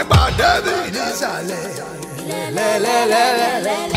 ẹ pàdé mi nísàlẹ̀ lẹ́lẹ́lẹ́lẹ́lẹ́.